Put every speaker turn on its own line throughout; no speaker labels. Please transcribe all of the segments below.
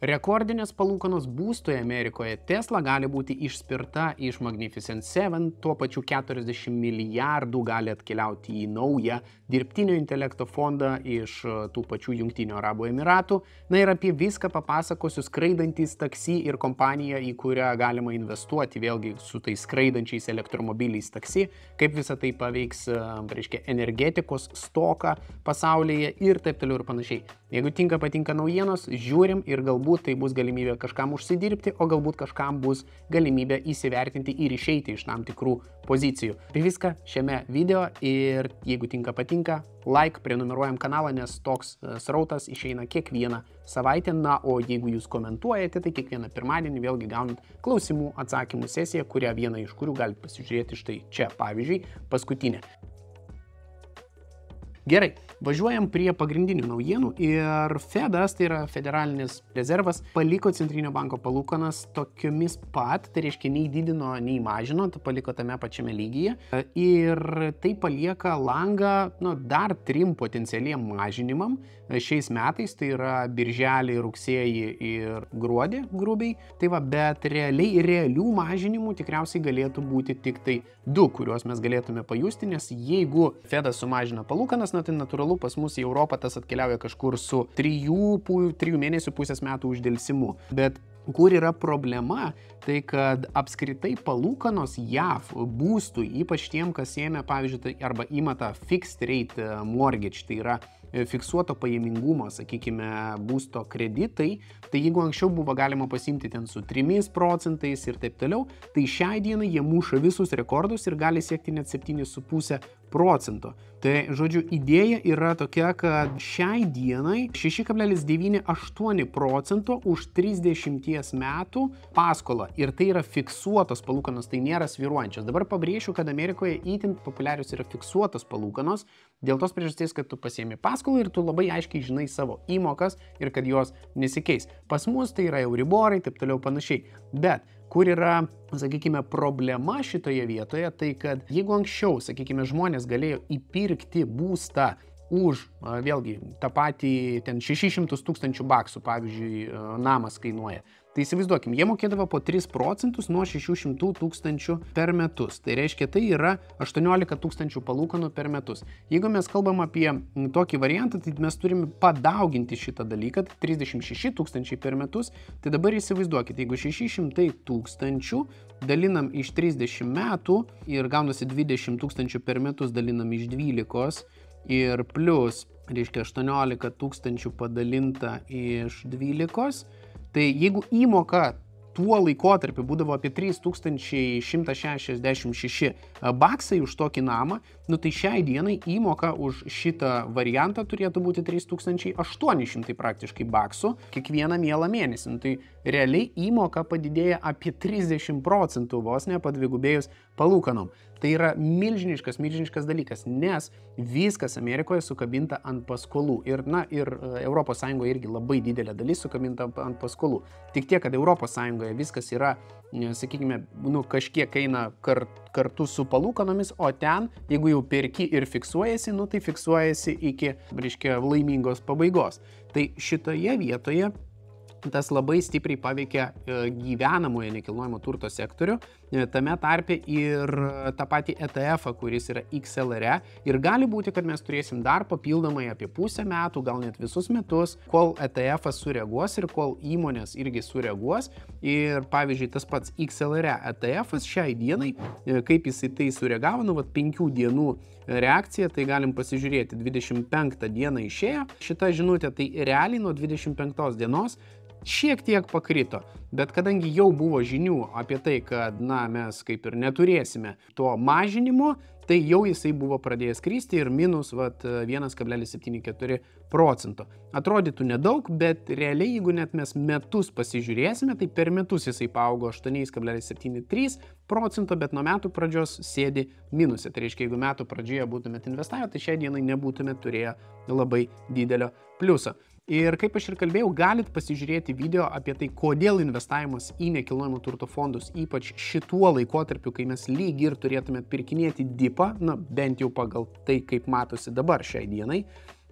Rekordinės palūkanos būstoje Amerikoje Tesla gali būti išspirta iš Magnificent 7, tuo pačiu 40 milijardų gali atkeliauti į naują dirbtinio intelekto fondą iš e, tų pačių Junktinių Arabų Emiratų. Na ir apie viską papasakosiu skraidantis taksi ir kompanija, į kurią galima investuoti vėlgi su tais skraidančiais elektromobiliais taksi, kaip visa tai paveiks, e, reiškia, energetikos stoką pasaulyje ir taip toliau ir panašiai. Jeigu tinka patinka naujienos, žiūrim ir galbūt tai bus galimybė kažkam užsidirbti, o galbūt kažkam bus galimybė įsivertinti ir išeiti iš tam tikrų pozicijų. Tai viską šiame video ir jeigu tinka patinka, like, prenumeruojam kanalą, nes toks e, srautas išeina kiekvieną savaitę. Na, o jeigu jūs komentuojate, tai kiekvieną pirmadienį vėlgi gaunat klausimų atsakymų sesiją, kurią vieną iš kurių galite pasižiūrėti štai čia, pavyzdžiui, paskutinė. Gerai, važiuojam prie pagrindinių naujienų ir Fedas, tai yra federalinis rezervas, paliko Centrinio banko palūkanas tokiomis pat, tai reiškia nei didino, nei mažino, tai paliko tame pačiame lygyje. Ir tai palieka langą nu, dar trim potencialiem mažinimam šiais metais, tai yra birželį, rugsėjį ir gruodį grubiai, tai va, bet realiai realių mažinimų tikriausiai galėtų būti tik tai du, kuriuos mes galėtume pajusti, nes jeigu Fedas sumažina palūkanas, na tai natūralu pas mus į Europą tas atkeliauja kažkur su trijų, trijų mėnesių pusės metų uždėlsimu. Bet Kur yra problema, tai kad apskritai palūkanos JAV būstų, ypač tiem, kas ėmė, pavyzdžiui, tai arba ima tą fixed rate mortgage, tai yra E, fiksuoto pajamingumo, sakykime, būsto kreditai, tai jeigu anksčiau buvo galima pasimti ten su 3 procentais ir taip toliau, tai šiai dienai jie muša visus rekordus ir gali siekti net 7,5 procento. Tai, žodžiu, idėja yra tokia, kad šiai dienai 6,98 procento už 30 metų paskolą. Ir tai yra fiksuotos palūkanos, tai nėra sviruojančios. Dabar pabrėšiu, kad Amerikoje įtin populiarios yra fiksuotos palūkanos, dėl tos priežasties, kad tu pasiemi paskolą ir tu labai aiškiai žinai savo įmokas ir kad jos nesikeis. Pas mus tai yra euriborai, taip toliau panašiai. Bet Kur yra, sakykime, problema šitoje vietoje, tai kad jeigu anksčiau, sakykime, žmonės galėjo įpirkti būstą už, vėlgi, tą patį ten 600 tūkstančių baksų, pavyzdžiui, namas kainuoja, Tai įsivaizduokim, jie mokėdavo po 3 procentus nuo 600 tūkstančių per metus. Tai reiškia, tai yra 18 tūkstančių palūkanų per metus. Jeigu mes kalbam apie tokį variantą, tai mes turime padauginti šitą dalyką, tai 36 tūkstančiai per metus. Tai dabar įsivaizduokit, jeigu 600 tūkstančių dalinam iš 30 metų ir gaunasi 20 tūkstančių per metus dalinam iš 12 ir plus, reiškia, 18 tūkstančių padalinta iš 12 Tai jeigu įmoka tuo laikotarpiu būdavo apie 3166 baksai už tokį namą, nu tai šiai dienai įmoka už šitą variantą turėtų būti 3800 praktiškai baksų kiekvieną mielą mėnesį. Nu, tai realiai įmoka padidėja apie 30 procentų vos nepadvigubėjus palūkanom. Tai yra milžiniškas, milžiniškas dalykas, nes viskas Amerikoje sukabinta ant paskolų. Ir, na, ir ES irgi labai didelė dalis sukabinta ant paskolų. Tik tiek, kad ES viskas yra, e, sakykime, nu, kažkiek eina kart, kartu su palūkanomis, o ten, jeigu jau perki ir fiksuojasi, nu, tai fiksuojasi iki, reiškia, laimingos pabaigos. Tai šitoje vietoje tas labai stipriai paveikia e, gyvenamojo nekilnojamo turto sektorių, tame tarpe ir tą patį ETF, kuris yra XLR. Ir gali būti, kad mes turėsim dar papildomai apie pusę metų, gal net visus metus, kol ETF sureaguos ir kol įmonės irgi sureaguos. Ir pavyzdžiui, tas pats XLR ETF šiai dienai, e, kaip jisai tai sureagavo, nu, vat, penkių dienų reakcija, tai galim pasižiūrėti, 25 dieną išėjo šita žinutė, tai realiai nuo 25 dienos šiek tiek pakrito, bet kadangi jau buvo žinių apie tai, kad, na, mes kaip ir neturėsime to mažinimo, tai jau jisai buvo pradėjęs kristi ir minus vat, 1,74 procento. Atrodytų nedaug, bet realiai, jeigu net mes metus pasižiūrėsime, tai per metus jisai paaugo 8,73 procento, bet nuo metų pradžios sėdi minusė. Tai reiškia, jeigu metų pradžioje būtumėt investavę, tai šią dieną nebūtumėt turėję labai didelio pliuso. Ir kaip aš ir kalbėjau, galit pasižiūrėti video apie tai, kodėl investavimas į nekilnojamo turto fondus, ypač šituo laikotarpiu, kai mes lyg ir turėtume pirkinėti dipą, na bent jau pagal tai, kaip matosi dabar šiai dienai,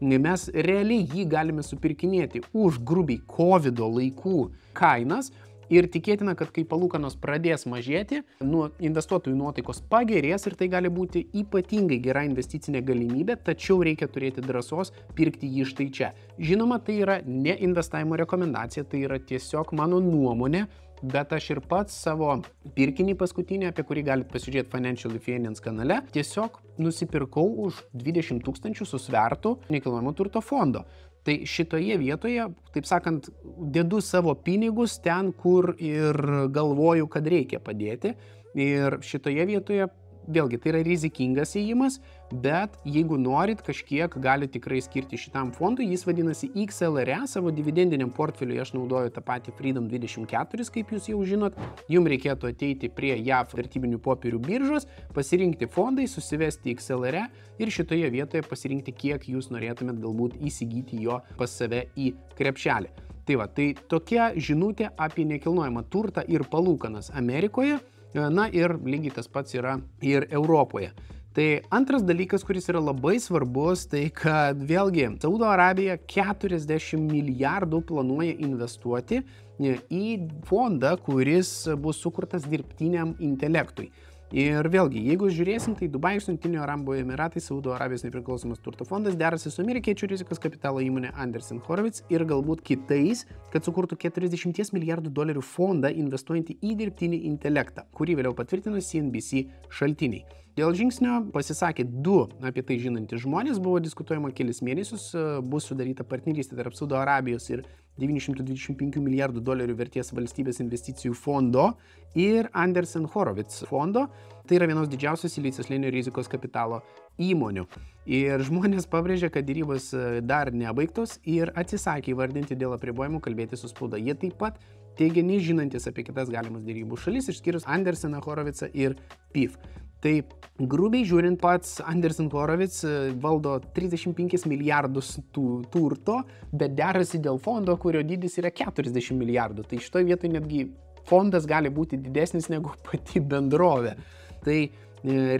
mes realiai jį galime supirkinėti už grubiai COVID laikų kainas, Ir tikėtina, kad kai palūkanos pradės mažėti, nuo investuotojų nuotaikos pagerės ir tai gali būti ypatingai gera investicinė galimybė, tačiau reikia turėti drąsos pirkti jį štai čia. Žinoma, tai yra ne investavimo rekomendacija, tai yra tiesiog mano nuomonė, bet aš ir pats savo pirkinį paskutinį, apie kurį galite pasižiūrėti Financial Finance kanale, tiesiog nusipirkau už 20 tūkstančių susvertų nekilnojamo turto fondo. Tai šitoje vietoje, taip sakant, dedu savo pinigus ten, kur ir galvoju, kad reikia padėti. Ir šitoje vietoje vėlgi tai yra rizikingas įėjimas, bet jeigu norit kažkiek gali tikrai skirti šitam fondui, jis vadinasi XLRE, savo dividendiniam portfeliui aš naudoju tą patį Freedom 24, kaip jūs jau žinot, jums reikėtų ateiti prie JAV vertybinių popierių biržos, pasirinkti fondai, susivesti XLRE ir šitoje vietoje pasirinkti, kiek jūs norėtumėt galbūt įsigyti jo pas save į krepšelį. Tai va, tai tokia žinutė apie nekilnojamą turtą ir palūkanas Amerikoje. Na ir lygiai tas pats yra ir Europoje. Tai antras dalykas, kuris yra labai svarbus, tai kad vėlgi Saudo Arabija 40 milijardų planuoja investuoti į fondą, kuris bus sukurtas dirbtiniam intelektui. Ir vėlgi, jeigu žiūrėsim, tai Dubajus, Junktinio Arabų Emiratai, Saudo Arabijos nepriklausomas turto fondas derasi su amerikiečių rizikos kapitalo įmonė Anderson Horowitz ir galbūt kitais, kad sukurtų 40 milijardų dolerių fondą investuojantį į dirbtinį intelektą, kurį vėliau patvirtino CNBC šaltiniai. Dėl žingsnio pasisakė du apie tai žinantys žmonės, buvo diskutuojama kelis mėnesius, bus sudaryta partnerystė tarp Saudo Arabijos ir 925 milijardų dolerių vertės valstybės investicijų fondo ir Andersen Horowitz fondo. Tai yra vienos didžiausios silicijos lėnio rizikos kapitalo įmonių. Ir žmonės pabrėžė, kad dėrybos dar nebaigtos ir atsisakė įvardinti dėl apribojimų kalbėti su spauda. Jie taip pat teigia nežinantis apie kitas galimas dėrybų šalis, išskyrus Anderseną Horovicą ir PIF. Tai grubiai žiūrint, pats Anderson Horowitz e, valdo 35 milijardus tų turto, bet derasi dėl fondo, kurio dydis yra 40 milijardų. Tai šitoje vietoje netgi fondas gali būti didesnis negu pati bendrovė. Tai e,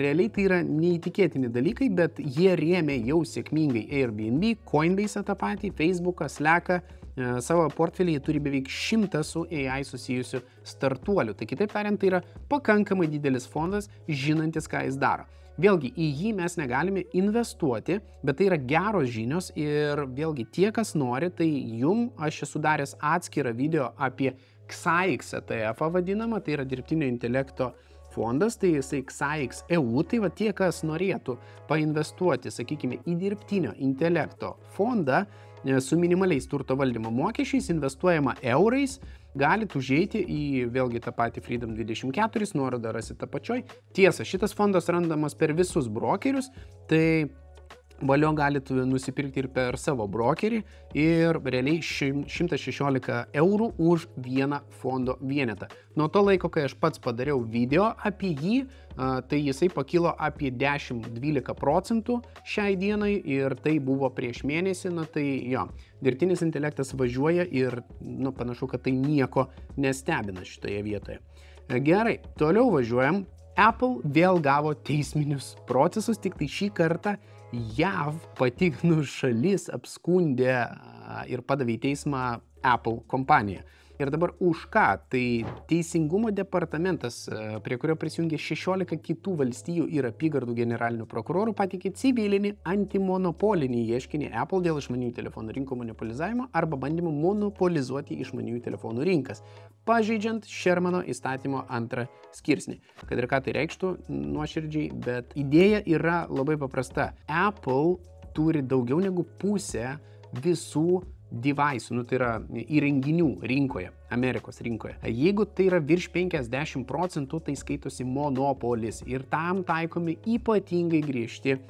realiai tai yra neįtikėtini dalykai, bet jie rėmė jau sėkmingai Airbnb, Coinbase tą patį, Facebooką, Slacką, E, savo portfelyje turi beveik šimtą su AI susijusių startuolių. Tai kitaip tariant, tai yra pakankamai didelis fondas, žinantis, ką jis daro. Vėlgi, į jį mes negalime investuoti, bet tai yra geros žinios ir vėlgi tie, kas nori, tai jum aš esu daręs atskirą video apie XAX ETF vadinamą, tai yra dirbtinio intelekto fondas, tai jisai XAX EU, tai va tie, kas norėtų painvestuoti, sakykime, į dirbtinio intelekto fondą, su minimaliais turto valdymo mokesčiais, investuojama eurais, galite užeiti į vėlgi tą patį Freedom 24, nuorodą rasite apačioj. Tiesa, šitas fondas randamas per visus brokerius, tai valio galite nusipirkti ir per savo brokerį ir realiai 116 eurų už vieną fondo vienetą. Nuo to laiko, kai aš pats padariau video apie jį, tai jisai pakilo apie 10-12 procentų šiai dienai ir tai buvo prieš mėnesį, na tai jo, dirbtinis intelektas važiuoja ir, nu, panašu, kad tai nieko nestebina šitoje vietoje. Gerai, toliau važiuojam. Apple vėl gavo teisminius procesus, tik tai šį kartą JAV pati nu, šalis apskundė ir padavė į teismą Apple kompaniją. Ir dabar už ką? Tai Teisingumo departamentas, prie kurio prisijungė 16 kitų valstijų ir apygardų generalinių prokurorų, patikė civilinį antimonopolinį ieškinį Apple dėl išmaniųjų telefonų rinkų monopolizavimo arba bandymų monopolizuoti išmaniųjų telefonų rinkas pažeidžiant Šermano įstatymo antrą skirsnį. Kad ir ką tai reikštų nuoširdžiai, bet idėja yra labai paprasta. Apple turi daugiau negu pusę visų device'ų, nu, tai yra įrenginių rinkoje, Amerikos rinkoje. Jeigu tai yra virš 50 procentų, tai skaitosi monopolis ir tam taikomi ypatingai griežti e,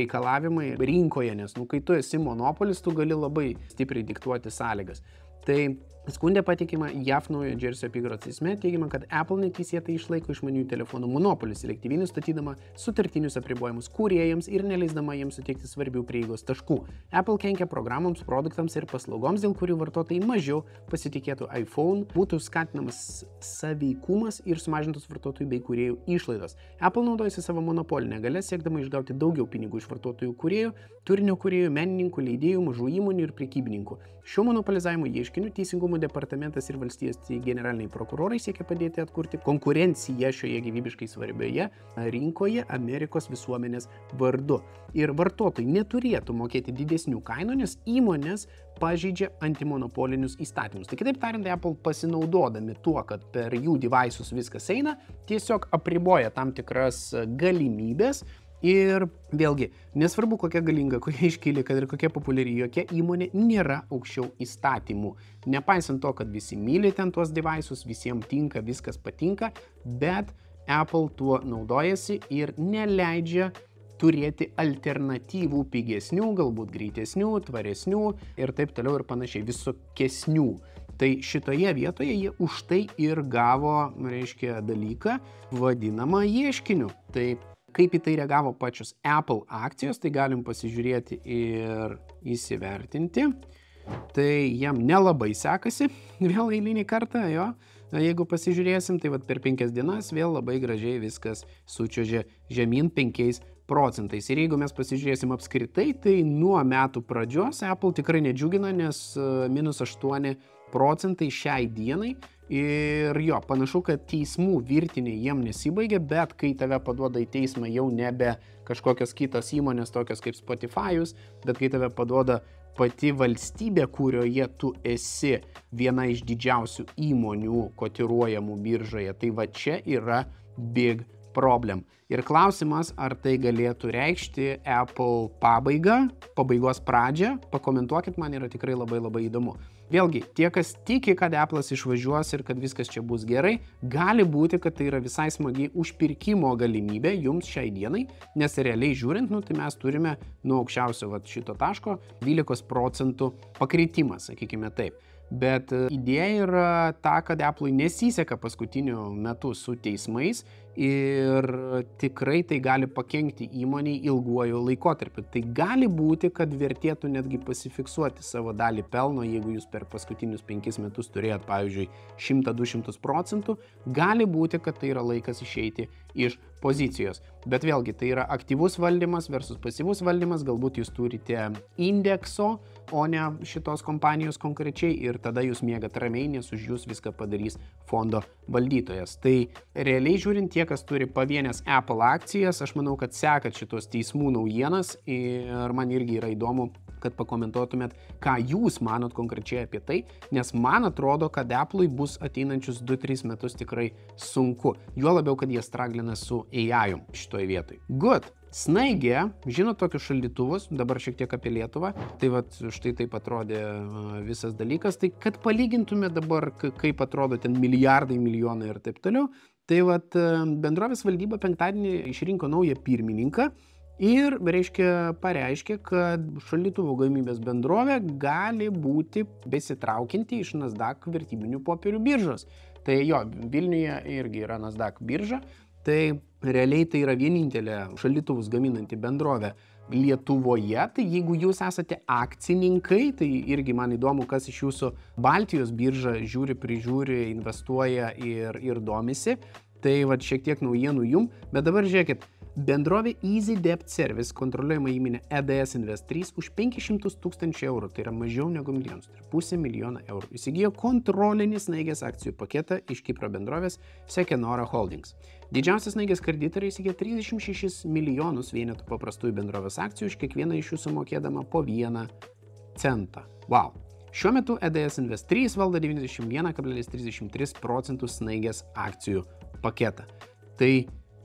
reikalavimai rinkoje, nes, nu, kai tu esi monopolis, tu gali labai stipriai diktuoti sąlygas. Tai Skundė patikima JAF naujo Džersio apygardos teisme, teigiama, kad Apple neteisėtai išlaiko išmaniųjų telefonų monopolį selektyvinius statydama sutartinius apribojimus kūrėjams ir neleisdama jiems suteikti svarbių prieigos taškų. Apple kenkia programoms, produktams ir paslaugoms, dėl kurių vartotojai mažiau pasitikėtų iPhone, būtų skatinamas saveikumas ir sumažintos vartotojų bei kūrėjų išlaidos. Apple naudojasi savo monopolinę galę siekdama išgauti daugiau pinigų iš vartotojų kūrėjų, turinio kūrėjų, menininkų, leidėjų, mažų įmonių ir prekybininkų. Šiuo monopolizavimo ieškiniu teisingumo departamentas ir valstijos generaliniai prokurorai siekia padėti atkurti konkurenciją šioje gyvybiškai svarbioje rinkoje Amerikos visuomenės vardu. Ir vartotojai neturėtų mokėti didesnių kainų, nes įmonės pažeidžia antimonopolinius įstatymus. Tai kitaip tariant, Apple pasinaudodami tuo, kad per jų devices viskas eina, tiesiog apriboja tam tikras galimybės Ir vėlgi, nesvarbu kokia galinga, kokia iškili, kad ir kokia populiari, jokia įmonė nėra aukščiau įstatymų. Nepaisant to, kad visi myli ten tuos devices, visiems tinka, viskas patinka, bet Apple tuo naudojasi ir neleidžia turėti alternatyvų pigesnių, galbūt greitesnių, tvaresnių ir taip toliau ir panašiai, visokesnių. Tai šitoje vietoje jie už tai ir gavo, reiškia, dalyką vadinamą ieškiniu. Tai Kaip į tai reagavo pačios Apple akcijos, tai galim pasižiūrėti ir įsivertinti. Tai jam nelabai sekasi, vėl eilinį kartą, jo. Jeigu pasižiūrėsim, tai vat per penkias dienas vėl labai gražiai viskas sučiuožė žemyn 5 procentais. Ir jeigu mes pasižiūrėsim apskritai, tai nuo metų pradžios Apple tikrai nedžiugina, nes e, minus 8 procentai šiai dienai Ir jo, panašu, kad teismų virtinė jiem nesibaigia, bet kai tave paduoda į teismą jau nebe kažkokios kitos įmonės, tokios kaip Spotify'us, bet kai tave paduoda pati valstybė, kurioje tu esi viena iš didžiausių įmonių kotiruojamų biržoje, tai va čia yra big problem. Ir klausimas, ar tai galėtų reikšti Apple pabaigą, pabaigos pradžią, pakomentuokit, man yra tikrai labai labai įdomu. Vėlgi, tie, kas tiki, kad Apple'as išvažiuos ir kad viskas čia bus gerai, gali būti, kad tai yra visai smagi užpirkimo galimybė jums šiai dienai, nes realiai žiūrint, nu, tai mes turime nuo aukščiausio vat, šito taško 12 procentų pakritimą, sakykime taip. Bet e, idėja yra ta, kad Apple'ui nesiseka paskutiniu metu su teismais ir tikrai tai gali pakengti įmoniai ilguoju laikotarpiu. Tai gali būti, kad vertėtų netgi pasifiksuoti savo dalį pelno, jeigu jūs per paskutinius penkis metus turėjot, pavyzdžiui, 100-200 procentų, gali būti, kad tai yra laikas išeiti iš pozicijos. Bet vėlgi, tai yra aktyvus valdymas versus pasyvus valdymas, galbūt jūs turite indekso, o ne šitos kompanijos konkrečiai ir tada jūs mėgat ramiai, nes už jūs viską padarys fondo valdytojas. Tai realiai žiūrint, tie, kas turi pavienės Apple akcijas, aš manau, kad sekat šitos teismų naujienas ir man irgi yra įdomu, kad pakomentuotumėt, ką jūs manot konkrečiai apie tai, nes man atrodo, kad Apple'ui bus ateinančius 2-3 metus tikrai sunku. Juo labiau, kad jie straglina su AI šitoje vietoje. Good. Snaigė, žinot tokius šaldytuvus, dabar šiek tiek apie Lietuvą, tai va štai taip atrodė visas dalykas, tai kad palygintume dabar, kaip atrodo ten milijardai, milijonai ir taip toliau, tai va bendrovės valdyba penktadienį išrinko naują pirmininką ir, reiškia, pareiškė, kad šaldytuvų gamybės bendrovė gali būti besitraukinti iš Nasdaq vertybinių popierių biržos. Tai jo, Vilniuje irgi yra Nasdaq birža, tai realiai tai yra vienintelė šaldytuvus gaminanti bendrovė Lietuvoje, tai jeigu jūs esate akcininkai, tai irgi man įdomu, kas iš jūsų Baltijos biržą žiūri, prižiūri, investuoja ir, ir domisi, tai va šiek tiek naujienų jum, bet dabar žiūrėkit, Bendrovė Easy Debt Service kontroliuojama įmonė EDS Invest 3 už 500 tūkstančių eurų, tai yra mažiau negu milijonas, tai yra pusė milijono eurų. Įsigijo kontrolinį snaigės akcijų paketą iš Kipro bendrovės Sekenora Holdings. Didžiausias snaigės kreditoriai įsigijo 36 milijonus vienetų paprastųjų bendrovės akcijų, už kiekvieną iš jų sumokėdama po vieną centą. Wow. Šiuo metu EDS Invest 3 valdo 91,33 procentų snaigės akcijų paketą. Tai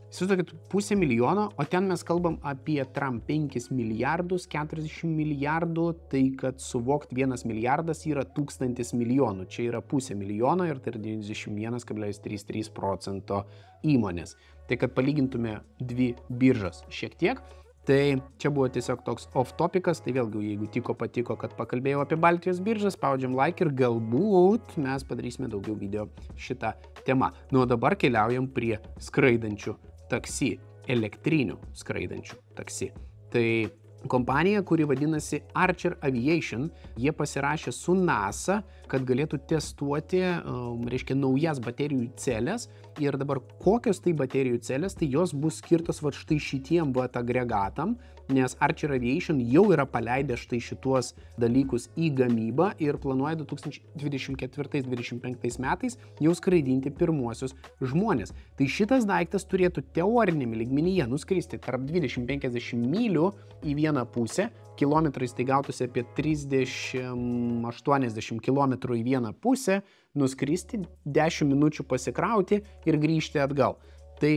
Įsivaizduokit, pusę milijono, o ten mes kalbam apie Trump 5 milijardus, 40 milijardų, tai kad suvokt 1 milijardas yra 1000 milijonų, čia yra pusė milijono ir tai yra 91,33 procento įmonės. Tai kad palygintume dvi biržas šiek tiek, Tai čia buvo tiesiog toks off topicas, tai vėlgi, jeigu tiko, patiko, kad pakalbėjau apie Baltijos biržą, spaudžiam like ir galbūt mes padarysime daugiau video šitą temą. Nu, o dabar keliaujam prie skraidančių taksi, elektrinių skraidančių taksi. Tai kompanija, kuri vadinasi Archer Aviation, jie pasirašė su NASA, kad galėtų testuoti, um, reiškia, naujas baterijų celės. Ir dabar kokios tai baterijų celės, tai jos bus skirtos va štai šitiem va agregatam, nes Archer Aviation jau yra paleidę štai šituos dalykus į gamybą ir planuoja 2024-2025 metais jau skraidinti pirmuosius žmonės. Tai šitas daiktas turėtų teorinėme lygmenyje nuskristi tarp 20-50 mylių į vieną pusę, kilometrais tai gautųsi apie 30-80 km į vieną pusę, nuskristi, 10 minučių pasikrauti ir grįžti atgal. Tai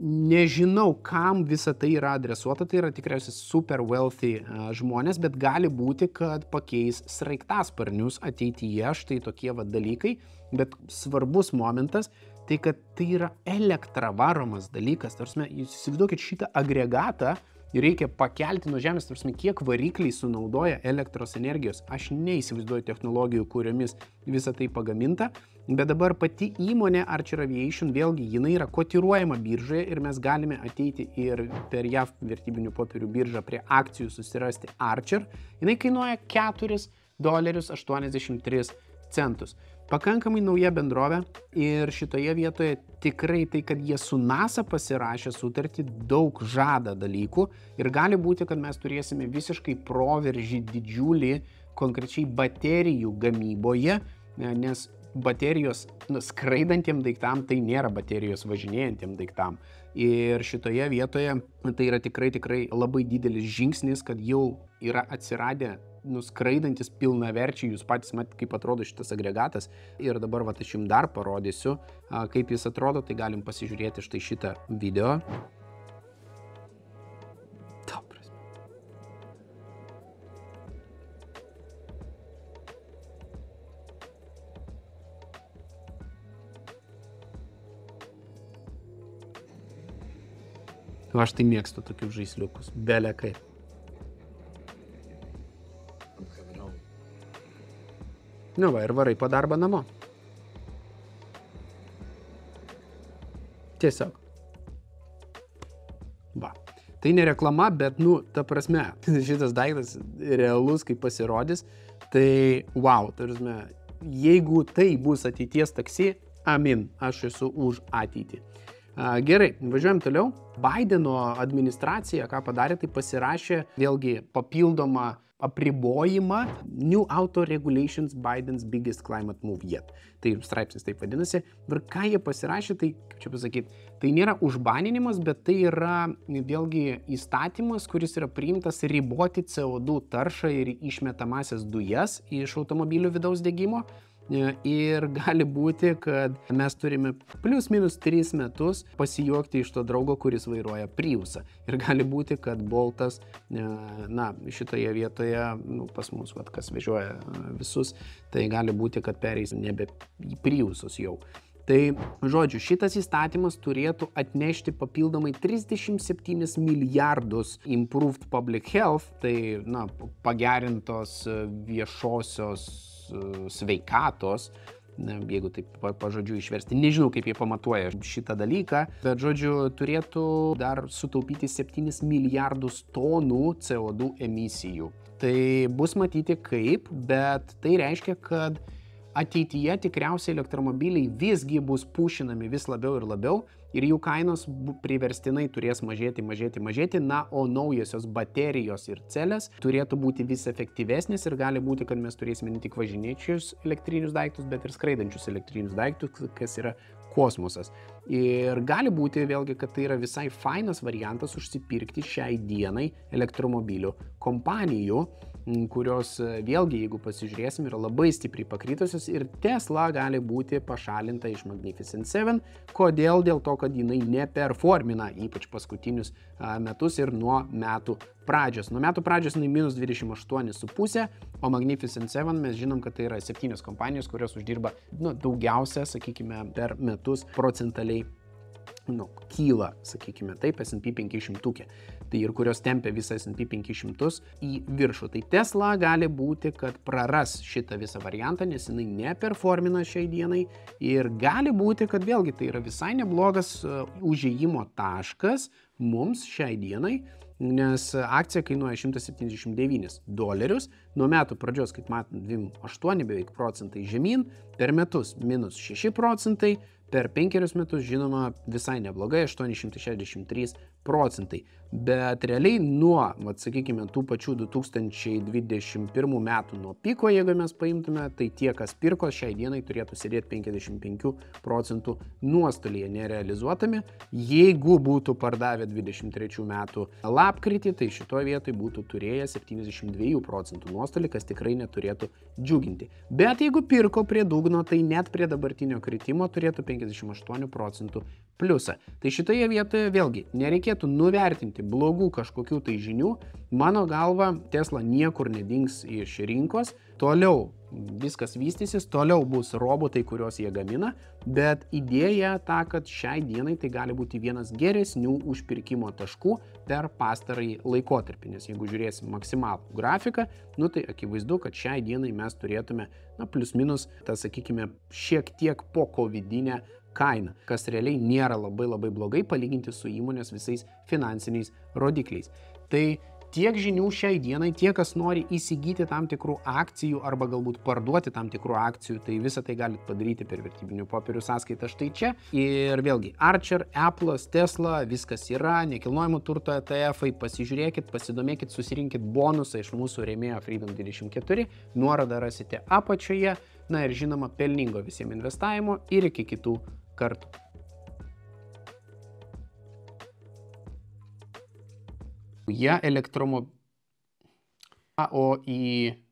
Nežinau, kam visa tai yra adresuota, tai yra tikriausiai super wealthy žmonės, bet gali būti, kad pakeis sraigtasparnius ateityje, štai tokie va dalykai, bet svarbus momentas, tai kad tai yra elektra varomas dalykas, tarsi, jūs įsivaizduokit šitą agregatą, reikia pakelti nuo žemės, tarsi, kiek varikliai sunaudoja elektros energijos. Aš neįsivaizduoju technologijų, kuriomis visa tai pagaminta, Bet dabar pati įmonė Archer Aviation, vėlgi, jinai yra kotiruojama biržoje ir mes galime ateiti ir per JAV vertybinių popierių biržą prie akcijų susirasti Archer. Jinai kainuoja 4 dolerius 83 centus. Pakankamai nauja bendrovė ir šitoje vietoje tikrai tai, kad jie su NASA pasirašė sutartį, daug žada dalykų ir gali būti, kad mes turėsime visiškai proveržį didžiulį konkrečiai baterijų gamyboje, nes baterijos nu, skraidantiem daiktam tai nėra baterijos važinėjantiem daiktam. Ir šitoje vietoje tai yra tikrai tikrai labai didelis žingsnis, kad jau yra atsiradę nuskraidantis pilnaverčiai, jūs patys matėte, kaip atrodo šitas agregatas. Ir dabar va, aš jums dar parodysiu, kaip jis atrodo, tai galim pasižiūrėti štai šitą video. Aš tai mėgstu tokius žaisliukus, belekai. Nu va, ir varai po darbą namo. Tiesiog. Va. Tai ne reklama, bet, nu, ta prasme, šitas daiktas realus, kaip pasirodys, tai wow, tarsi, jeigu tai bus ateities taksi, amin, aš esu už ateitį. Gerai, važiuojam toliau. Bideno administracija, ką padarė, tai pasirašė vėlgi papildomą apribojimą New Auto Regulations Biden's Biggest Climate Move Yet. Tai straipsnis taip vadinasi. Ir ką jie pasirašė, tai, kaip čia pasakyti, tai nėra užbaninimas, bet tai yra vėlgi įstatymas, kuris yra priimtas riboti CO2 taršą ir išmetamasias dujas iš automobilių vidaus degimo. E, ir gali būti, kad mes turime plius minus 3 metus pasijuokti iš to draugo, kuris vairuoja Priusą. Ir gali būti, kad Boltas, e, na, šitoje vietoje, nu, pas mus, vat, kas vežioja visus, tai gali būti, kad pereis nebe į Priusus jau. Tai, žodžiu, šitas įstatymas turėtų atnešti papildomai 37 milijardus improved public health, tai, na, pagerintos viešosios sveikatos, jeigu taip pažodžiu išversti, nežinau kaip jie pamatuoja šitą dalyką, bet žodžiu turėtų dar sutaupyti 7 milijardus tonų CO2 emisijų. Tai bus matyti kaip, bet tai reiškia, kad ateityje tikriausiai elektromobiliai visgi bus pušinami vis labiau ir labiau ir jų kainos priverstinai turės mažėti, mažėti, mažėti, na, o naujosios baterijos ir celės turėtų būti vis efektyvesnės ir gali būti, kad mes turėsime ne tik važinėčius elektrinius daiktus, bet ir skraidančius elektrinius daiktus, kas yra kosmosas. Ir gali būti vėlgi, kad tai yra visai fainas variantas užsipirkti šiai dienai elektromobilių kompanijų, kurios vėlgi, jeigu pasižiūrėsim, yra labai stipriai pakritusios ir Tesla gali būti pašalinta iš Magnificent 7. Kodėl? Dėl to, kad jinai neperformina, ypač paskutinius metus ir nuo metų pradžios. Nuo metų pradžios jinai minus 28,5, o Magnificent 7 mes žinom, kad tai yra septynios kompanijos, kurios uždirba nu, daugiausia, sakykime, per metus procentaliai nu, kyla, sakykime taip, S&P 500, tai ir kurios tempia visą S&P 500 į viršų. Tai Tesla gali būti, kad praras šitą visą variantą, nes jinai neperformina šiai dienai ir gali būti, kad vėlgi tai yra visai neblogas uh, užėjimo taškas mums šiai dienai nes akcija kainuoja 179 dolerius, nuo metų pradžios, kaip matom, 2,8 beveik procentai žemyn, per metus minus 6 procentai, per penkerius metus, žinoma, visai neblogai, 863 procentai. Bet realiai nuo, vat, sakykime, tų pačių 2021 metų nuo piko, jeigu mes paimtume, tai tie, kas pirko šiai dienai, turėtų sėdėti 55 procentų nuostolyje nerealizuotami. Jeigu būtų pardavę 23 metų lapkritį, tai šitoje vietoje būtų turėję 72 procentų nuostolį, kas tikrai neturėtų džiuginti. Bet jeigu pirko prie dugno, tai net prie dabartinio kritimo turėtų 58 procentų pliusą. Tai šitoje vietoje vėlgi nereikėtų nuvertinti blogų kažkokių tai žinių. Mano galva, Tesla niekur nedings iš rinkos, toliau viskas vystysis, toliau bus robotai, kuriuos jie gamina, bet idėja ta, kad šiai dienai tai gali būti vienas geresnių užpirkimo taškų per pastarąjį laikotarpį, nes jeigu žiūrėsim maksimalų grafiką, nu tai akivaizdu, kad šiai dienai mes turėtume, na, plus minus, tą, sakykime, šiek tiek po COVID-inę kainą, kas realiai nėra labai labai blogai palyginti su įmonės visais finansiniais rodikliais. Tai tiek žinių šiai dienai, tie, kas nori įsigyti tam tikrų akcijų arba galbūt parduoti tam tikrų akcijų, tai visą tai galite padaryti per vertybinių popierių sąskaitą štai čia. Ir vėlgi, Archer, Apple, Tesla, viskas yra, nekilnojimo turto ETF, pasižiūrėkit, pasidomėkit, susirinkit bonusą iš mūsų rėmėjo Freedom 24, nuorodą rasite apačioje. Na ir žinoma, pelningo visiems investavimo ir iki kitų kartų. Jie elektromo... O į